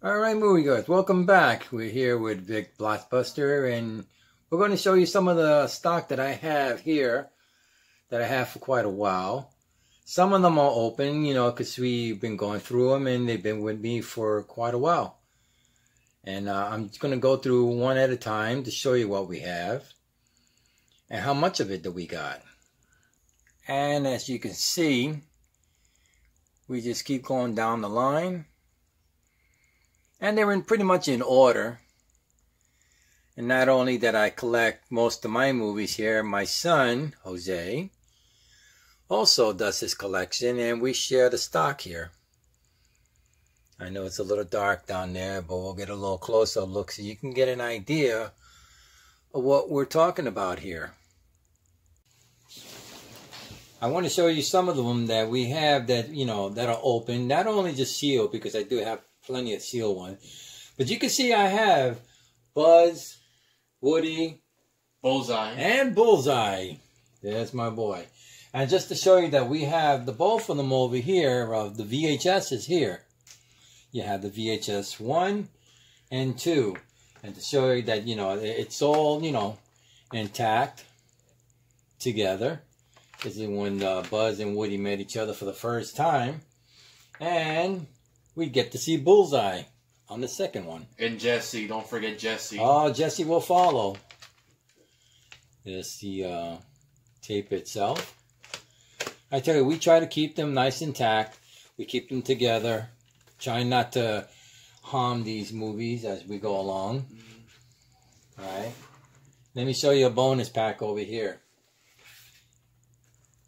All right, moviegoers, welcome back. We're here with Vic Blockbuster, and we're going to show you some of the stock that I have here that I have for quite a while. Some of them are open, you know, because we've been going through them, and they've been with me for quite a while. And uh, I'm just going to go through one at a time to show you what we have and how much of it that we got. And as you can see, we just keep going down the line and they're in pretty much in order. And not only that I collect most of my movies here, my son, Jose, also does his collection and we share the stock here. I know it's a little dark down there, but we'll get a little closer look so you can get an idea of what we're talking about here. I want to show you some of them that we have that, you know, that are open, not only just sealed because I do have plenty of seal one. But you can see I have Buzz, Woody, Bullseye, and Bullseye. There's my boy. And just to show you that we have the both of them over here, of the VHS is here. You have the VHS 1 and 2. And to show you that, you know, it's all, you know, intact together. This is when uh, Buzz and Woody met each other for the first time. And we get to see Bullseye on the second one. And Jesse, don't forget Jesse. Oh, Jesse will follow. This the uh, tape itself. I tell you, we try to keep them nice intact. We keep them together. Try not to harm these movies as we go along. Mm-hmm. All right. Let me show you a bonus pack over here.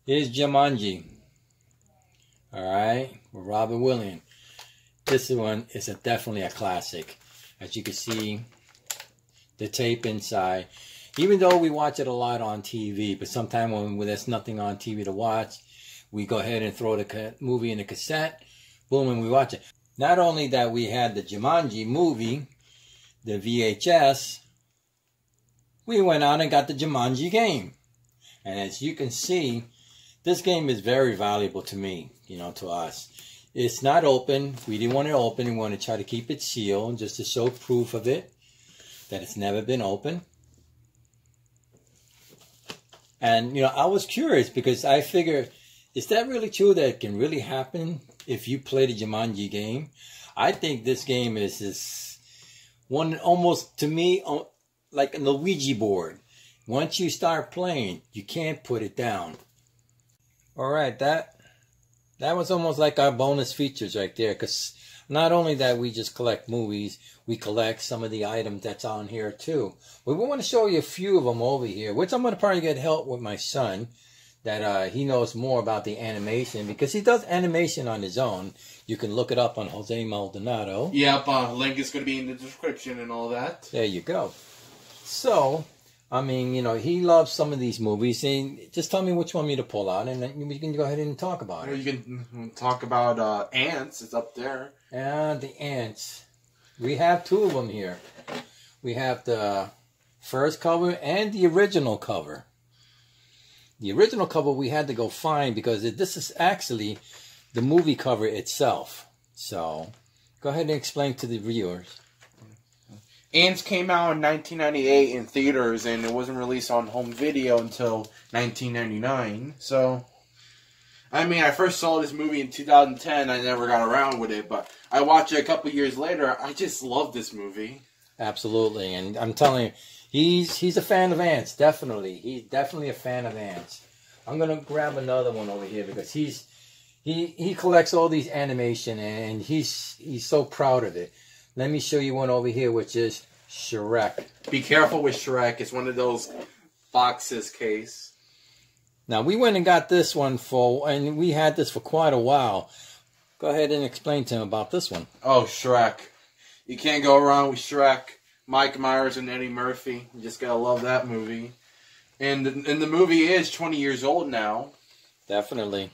Here's Jumanji. All right, with Robin Williams. This one is a, definitely a classic. As you can see, the tape inside. Even though we watch it a lot on TV, but sometimes when, when there's nothing on TV to watch, we go ahead and throw the movie in a cassette. Boom, and we watch it. Not only that we had the Jumanji movie, the VHS, we went on and got the Jumanji game. And as you can see, this game is very valuable to me, you know, to us. It's not open. We didn't want it open. We want to try to keep it sealed just to show proof of it, that it's never been open. And, you know, I was curious because I figured, is that really true that it can really happen if you play the Jumanji game? I think this game is, is one almost, to me, like a Ouija board. Once you start playing, you can't put it down. All right, that that was almost like our bonus features right there because not only that we just collect movies, we collect some of the items that's on here too. We want to show you a few of them over here, which I'm going to probably get help with my son that uh, he knows more about the animation because he does animation on his own. You can look it up on Jose Maldonado. Yep, uh, link is going to be in the description and all that. There you go. So, I mean, you know, he loves some of these movies. And just tell me which one you want me to pull out, and then we can go ahead and talk about well, it. You can talk about uh, Antz. It's up there. Yeah, the Antz. We have two of them here. We have the first cover and the original cover. The original cover we had to go find because this is actually the movie cover itself. So, go ahead and explain to the viewers. Antz came out in 1998 in theaters, and it wasn't released on home video until 1999. So, I mean, I first saw this movie in 2010. I never got around with it, but I watched it a couple years later. I just love this movie. Absolutely, and I'm telling you, he's he's a fan of ants. Definitely, he's definitely a fan of ants. I'm gonna grab another one over here because he's he he collects all these animation and he's he's so proud of it. Let me show you one over here, which is Shrek. Be careful with Shrek. It's one of those boxes case. Now, we went and got this one for, and we had this for quite a while. Go ahead and explain to him about this one. Oh, Shrek. You can't go wrong with Shrek. Mike Myers and Eddie Murphy. You just gotta love that movie. And, and the movie is 20 years old now. Definitely.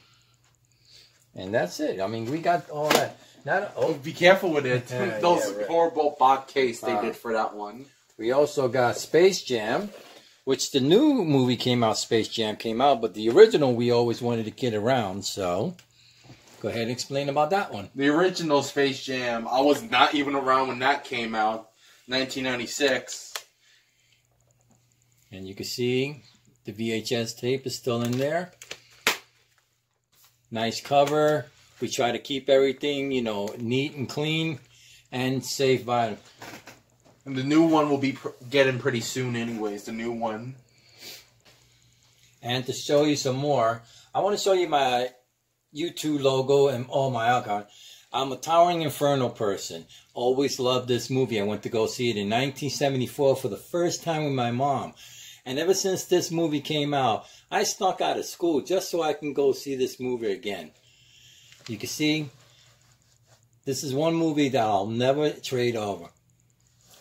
And that's it. I mean, we got all that. Not oh, be careful with it. Those yeah, right. horrible bot case they uh, did for that one. We also got Space Jam, which the new movie came out. Space Jam came out, but the original we always wanted to get around. So Go ahead and explain about that one. The original Space Jam. I was not even around when that came out, 1996. And you can see the VHS tape is still in there. Nice cover. We try to keep everything, you know, neat and clean and safe by. And the new one will be pr- getting pretty soon, anyways. The new one. And to show you some more, I want to show you my U2 logo and all my icon. I'm a Towering Inferno person. Always loved this movie. I went to go see it in 1974 for the first time with my mom. And ever since this movie came out, I snuck out of school just so I can go see this movie again. You can see, this is one movie that I'll never trade over.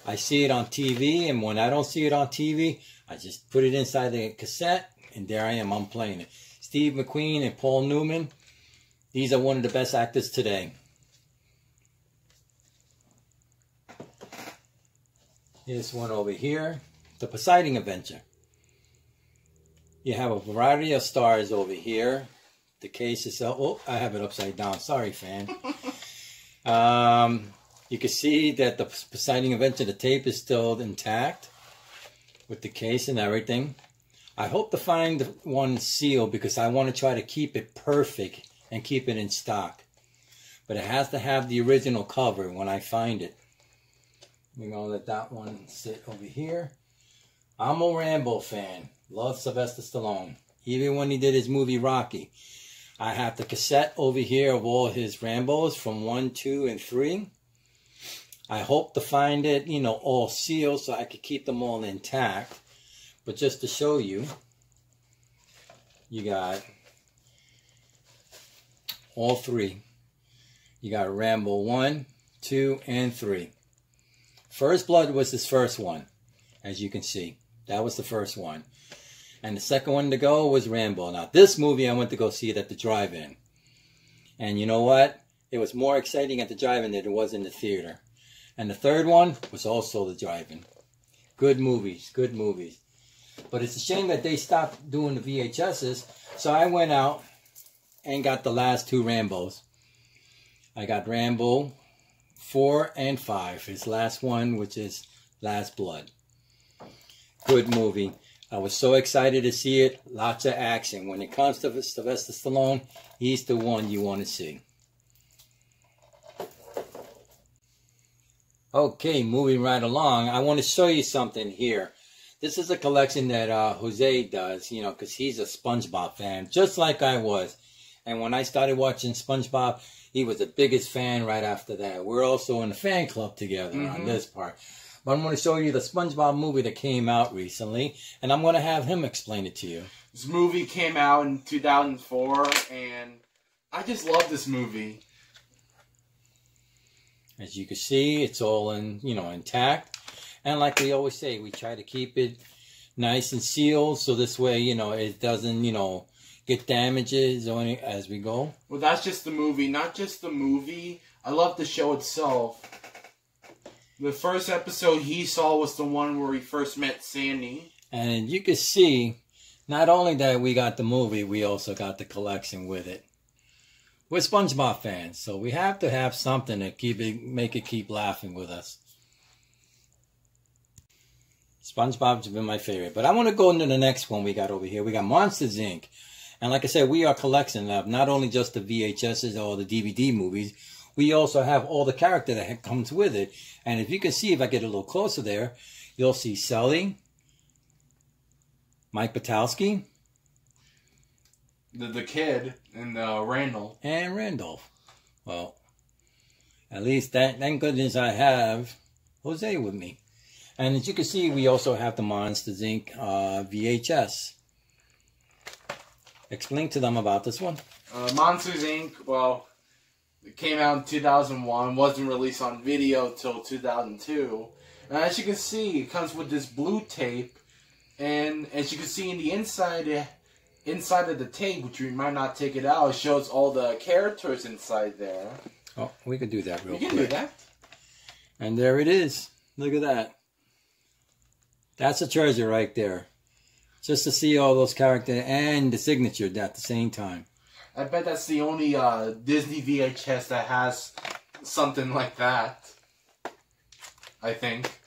I see it on TV, and when I don't see it on TV, I just put it inside the cassette, and there I am, I'm playing it. Steve McQueen and Paul Newman, these are one of the best actors today. Here's one over here, The Poseidon Adventure. You have a variety of stars over here. The case is, oh, I have it upside down. Sorry, fan. um, you can see that the Poseidon Adventure, the tape is still intact with the case and everything. I hope to find one sealed because I want to try to keep it perfect and keep it in stock. But it has to have the original cover when I find it. We're going to let that one sit over here. I'm a Rambo fan. Love Sylvester Stallone. Even when he did his movie Rocky. I have the cassette over here of all his Rambos from 1, 2, and 3. I hope to find it, you know, all sealed so I could keep them all intact. But just to show you, you got all three. You got Rambo 1, 2, and 3. First Blood was his first one, as you can see. That was the first one. And the second one to go was Rambo. Now, this movie, I went to go see it at the drive-in. And you know what? It was more exciting at the drive-in than it was in the theater. And the third one was also the drive-in. Good movies, good movies. But it's a shame that they stopped doing the VHSs. So I went out and got the last two Rambos. I got Rambo 4 and 5. His last one, which is Last Blood. Good movie. I was so excited to see it. Lots of action. When it comes to Sylvester Stallone, he's the one you want to see. Okay, moving right along. I want to show you something here. This is a collection that uh, Jose does, you know, because he's a SpongeBob fan, just like I was. And when I started watching SpongeBob, he was the biggest fan right after that. We're also in the fan club together mm-hmm. on this part. But I'm going to show you the SpongeBob movie that came out recently, and I'm going to have him explain it to you. This movie came out in 2004, and I just love this movie. As you can see, it's all in, you know, intact. And like we always say, we try to keep it nice and sealed so this way, you know, it doesn't, you know, get damages or any, as we go. Well, that's just the movie, not just the movie. I love the show itself. The first episode he saw was the one where he first met Sandy. And you can see, not only that we got the movie, we also got the collection with it. We're SpongeBob fans, so we have to have something to keep it, make it keep laughing with us. SpongeBob's been my favorite, but I want to go into the next one we got over here. We got Monsters Inc. And like I said, we are collecting of not only just the VHSs or the DVD movies, we also have all the character that comes with it. And if you can see, if I get a little closer there, you'll see Sully, Mike Wazowski, the the kid, and uh, Randall, and Randolph. Well, at least that thank goodness I have Jose with me. And as you can see, we also have the Monsters Inc. Uh, VHS. Explain to them about this one. Uh, Monsters Inc. Well, it came out in 2001, wasn't released on video till 2002. And as you can see, it comes with this blue tape, and as you can see in the inside, eh, inside of the tape, which we might not take it out, it shows all the characters inside there. Oh, we can do that real quick. We can do that. And there it is. Look at that. That's a treasure right there. Just to see all those characters and the signature at the same time. I bet that's the only uh, Disney VHS that has something like that. I think.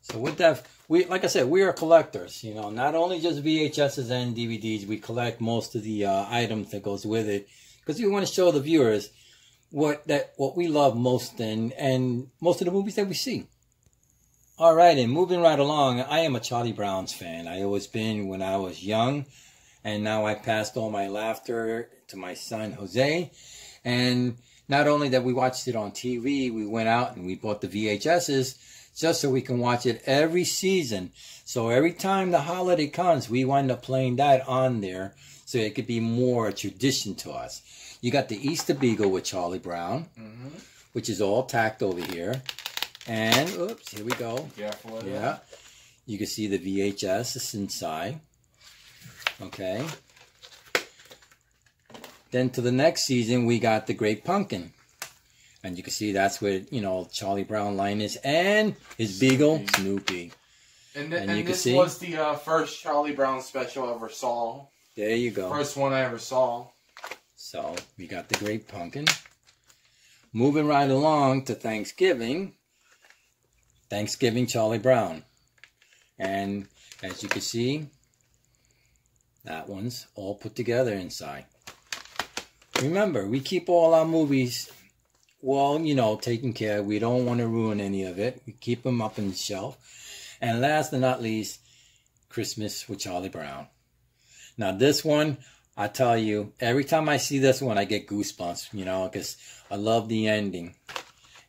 So with that, we like I said, we are collectors. You know, not only just VHSs and DVDs, we collect most of the uh, items that goes with it because we want to show the viewers what that what we love most and and most of the movies that we see. All right, and moving right along, I am a Charlie Brown's fan. I always been when I was young, and now I passed all my laughter to my son Jose. And not only that we watched it on TV, we went out and we bought the VHSs just so we can watch it every season. So every time the holiday comes, we wind up playing that on there so it could be more a tradition to us. You got the Easter Beagle with Charlie Brown, Mm-hmm. which is all tacked over here. And, oops, here we go. Careful Yeah. You can see the VHS is inside. Okay. Then to the next season, we got the Great Pumpkin. And you can see that's where, you know, Charlie Brown line is and his beagle, Snoopy. And, th- And and, you can this see- was the uh, first Charlie Brown special I ever saw. There you go. First one I ever saw. So we got the Great Pumpkin. Moving right along to Thanksgiving. Thanksgiving Charlie Brown. And as you can see, that one's all put together inside. Remember, we keep all our movies well, you know, taken care. We don't want to ruin any of it. We keep them up on the shelf. And last but not least, Christmas with Charlie Brown. Now, this one, I tell you, every time I see this one, I get goosebumps, you know, because I love the ending.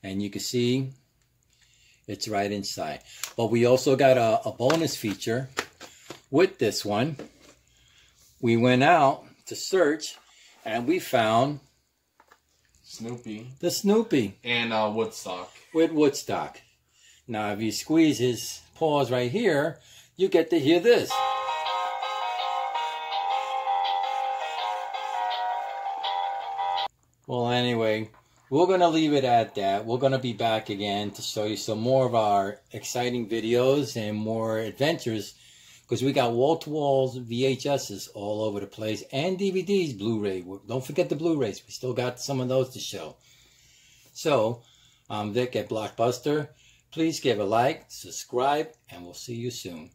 And you can see it's right inside. But we also got a, a bonus feature with this one. We went out to search and we found Snoopy. the Snoopy And uh, Woodstock. with Woodstock. Now, if you squeeze his paws right here, you get to hear this. Well, anyway, we're going to leave it at that. We're going to be back again to show you some more of our exciting videos and more adventures because we got wall to walls VHSs all over the place and DVDs, Blu ray. Don't forget the Blu rays. We still got some of those to show. So, I'm Vic at Blockbuster. Please give a like, subscribe, and we'll see you soon.